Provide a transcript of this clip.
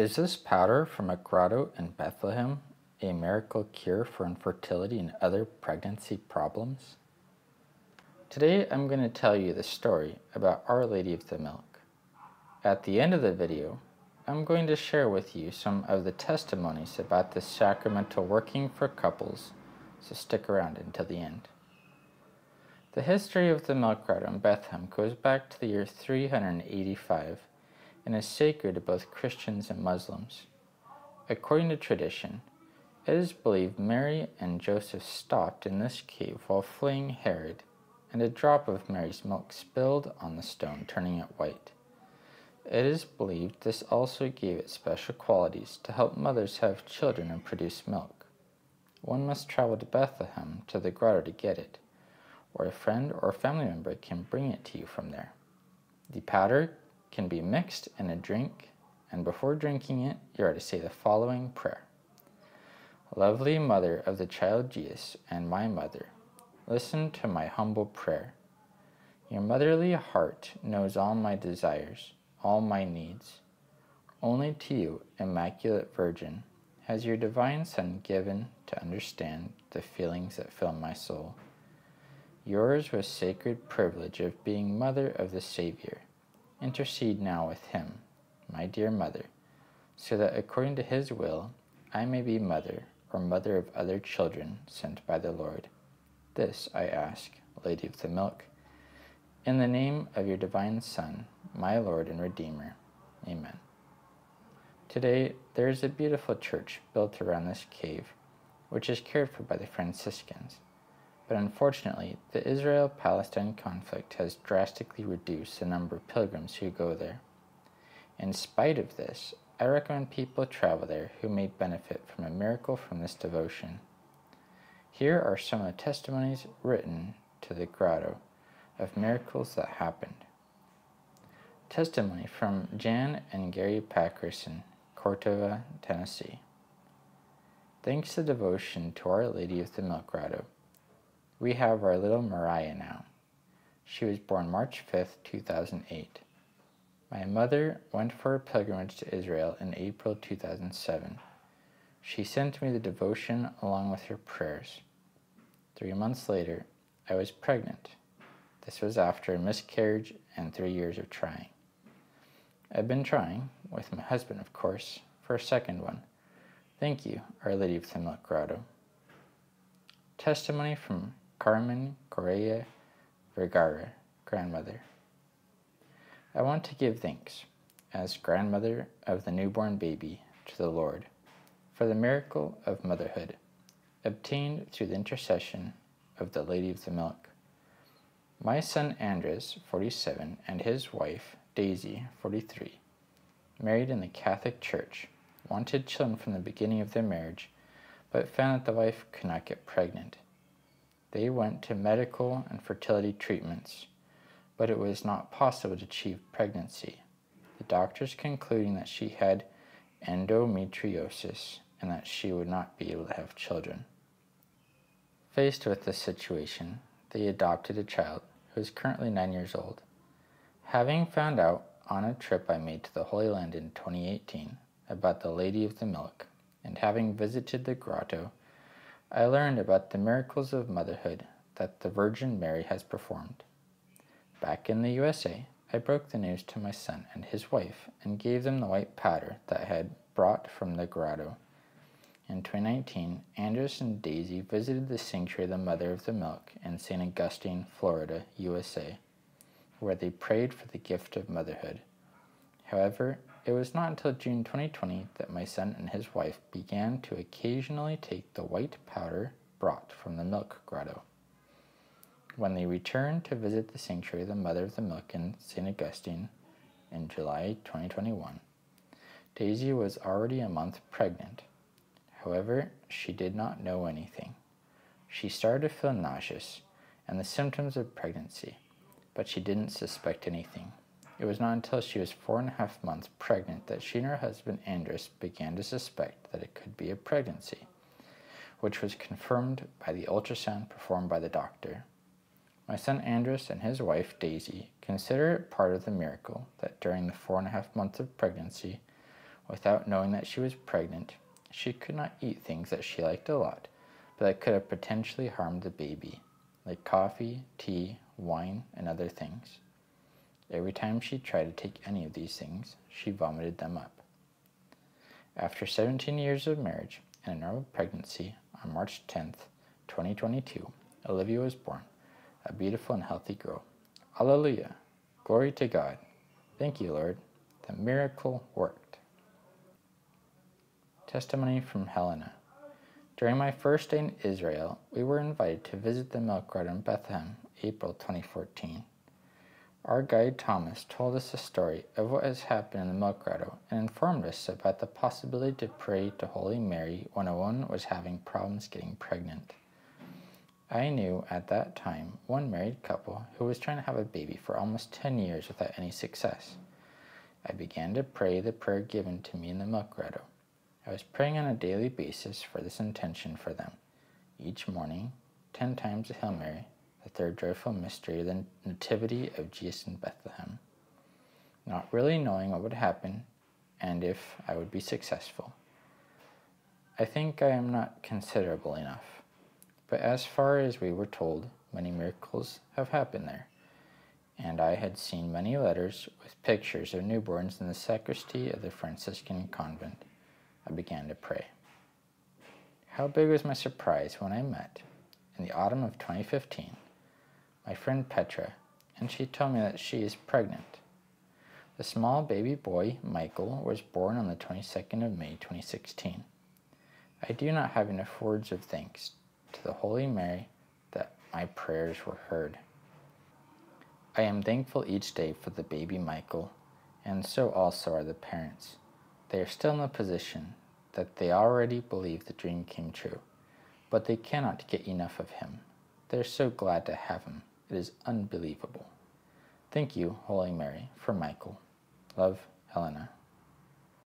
Is this powder from a grotto in Bethlehem a miracle cure for infertility and other pregnancy problems? Today I'm going to tell you the story about Our Lady of the Milk. At the end of the video, I'm going to share with you some of the testimonies about this sacramental working for couples, so stick around until the end. The history of the milk grotto in Bethlehem goes back to the year 385 and is sacred to both Christians and Muslims. According to tradition, it is believed Mary and Joseph stopped in this cave while fleeing Herod, and a drop of Mary's milk spilled on the stone, turning it white. It is believed this also gave it special qualities to help mothers have children and produce milk. One must travel to Bethlehem to the grotto to get it, or a friend or family member can bring it to you from there. The powder can be mixed in a drink, and before drinking it, you are to say the following prayer Lovely Mother of the child Jesus and my mother, listen to my humble prayer. Your motherly heart knows all my desires, all my needs. Only to you, Immaculate Virgin, has your divine Son given to understand the feelings that fill my soul. Yours was sacred privilege of being mother of the Savior Intercede now with him, my dear mother, so that according to his will I may be mother or mother of other children sent by the Lord. This I ask, Lady of the Milk, in the name of your divine Son, my Lord and Redeemer. Amen. Today, there is a beautiful church built around this cave, which is cared for by the Franciscans but unfortunately, the Israel Palestine conflict has drastically reduced the number of pilgrims who go there. In spite of this, I recommend people travel there who may benefit from a miracle from this devotion. Here are some of the testimonies written to the grotto of miracles that happened. Testimony from Jan and Gary Packerson, Cordova, Tennessee. Thanks to devotion to Our Lady of the Milk Grotto, we have our little Mariah now. She was born March 5th, 2008. My mother went for a pilgrimage to Israel in April 2007. She sent me the devotion along with her prayers. Three months later, I was pregnant. This was after a miscarriage and three years of trying. I've been trying, with my husband of course, for a second one. Thank you, Our Lady of the Milk Grotto. Testimony from Carmen Correa Vergara, grandmother. I want to give thanks, as grandmother of the newborn baby, to the Lord for the miracle of motherhood obtained through the intercession of the Lady of the Milk. My son Andres, 47, and his wife, Daisy, 43, married in the Catholic Church, wanted children from the beginning of their marriage, but found that the wife could not get pregnant. They went to medical and fertility treatments, but it was not possible to achieve pregnancy, the doctors concluding that she had endometriosis and that she would not be able to have children. Faced with this situation, they adopted a child who is currently nine years old. Having found out on a trip I made to the Holy Land in 2018 about the Lady of the Milk, and having visited the grotto I learned about the miracles of motherhood that the Virgin Mary has performed. Back in the USA, I broke the news to my son and his wife and gave them the white powder that I had brought from the grotto. In 2019, Andres and Daisy visited the Sanctuary of the Mother of the Milk in St. Augustine, Florida, USA, where they prayed for the gift of motherhood. However, it was not until June 2020 that my son and his wife began to occasionally take the white powder brought from the milk grotto. When they returned to visit the sanctuary of the Mother of the Milk in St. Augustine in July 2021, Daisy was already a month pregnant. However, she did not know anything. She started to feel nauseous and the symptoms of pregnancy, but she didn't suspect anything. It was not until she was four and a half months pregnant that she and her husband Andres began to suspect that it could be a pregnancy, which was confirmed by the ultrasound performed by the doctor. My son Andres and his wife Daisy consider it part of the miracle that during the four and a half months of pregnancy, Without knowing that she was pregnant, she could not eat things that she liked a lot, but that could have potentially harmed the baby, like coffee, tea, wine, and other things. Every time she tried to take any of these things, she vomited them up. After 17 years of marriage and a normal pregnancy, on March 10th, 2022, Olivia was born, a beautiful and healthy girl. Alleluia! Glory to God. Thank you, Lord. The miracle worked. Testimony from Helena. During my first day in Israel, we were invited to visit the milk grotto in Bethlehem, April 2014. Our guide Thomas told us the story of what has happened in the milk grotto and informed us about the possibility to pray to Holy Mary when a woman was having problems getting pregnant. I knew at that time one married couple who was trying to have a baby for almost 10 years without any success. I began to pray the prayer given to me in the milk grotto. I was praying on a daily basis for this intention for them. Each morning, 10 times a Hail Mary, the third joyful mystery, the Nativity of Jesus in Bethlehem. Not really knowing what would happen and if I would be successful. I think I am not considerable enough, but as far as we were told, many miracles have happened there, and I had seen many letters with pictures of newborns in the sacristy of the Franciscan convent. I began to pray. How big was my surprise when I met, in the autumn of 2015, my friend Petra, and she told me that she is pregnant. The small baby boy, Michael, was born on the 22nd of May 2016. I do not have enough words of thanks to the Holy Mary that my prayers were heard. I am thankful each day for the baby Michael, and so also are the parents. They are still in the position that they already believe the dream came true, but they cannot get enough of him. They are so glad to have him. It is unbelievable. Thank you, Holy Mary, for Michael. Love, Helena.